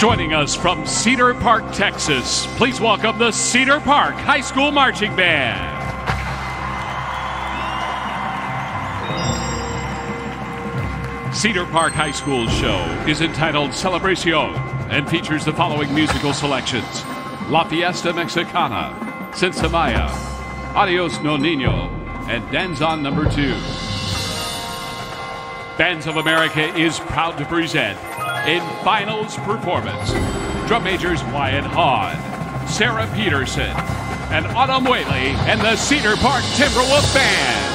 Joining us from Cedar Park, Texas, please welcome the Cedar Park High School Marching Band. Cedar Park High School's show is entitled Celebracion and features the following musical selections La Fiesta Mexicana, Sensemaya, Adios Nonino, and Danzon Number Two. Bands of America is proud to present in finals performance drum majors Wyatt Hahn, Sarah Peterson, and Autumn Whaley and the Cedar Park Timberwolf Band.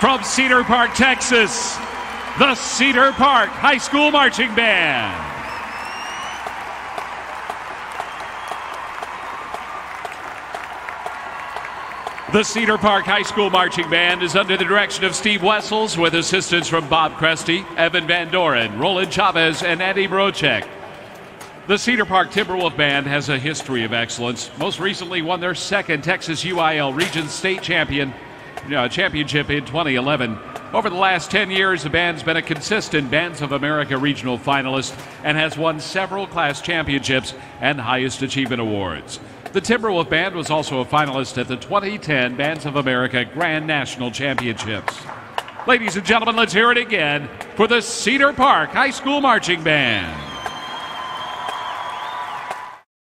Cedar Park, Texas, the Cedar Park High School Marching Band. The Cedar Park High School Marching Band is under the direction of Steve Wessels with assistance from Bob Cresty, Evan Van Doren, Roland Chavez, and Eddie Brochek. The Cedar Park Timberwolf Band has a history of excellence. Most recently won their second Texas UIL Region State Champion uh, Championship in 2011. Over the last 10 years, the band's been a consistent Bands of America regional finalist and has won several class championships and highest achievement awards. The Timberwolf Band was also a finalist at the 2010 Bands of America Grand National Championships. Ladies and gentlemen, let's hear it again for the Cedar Park High School Marching Band.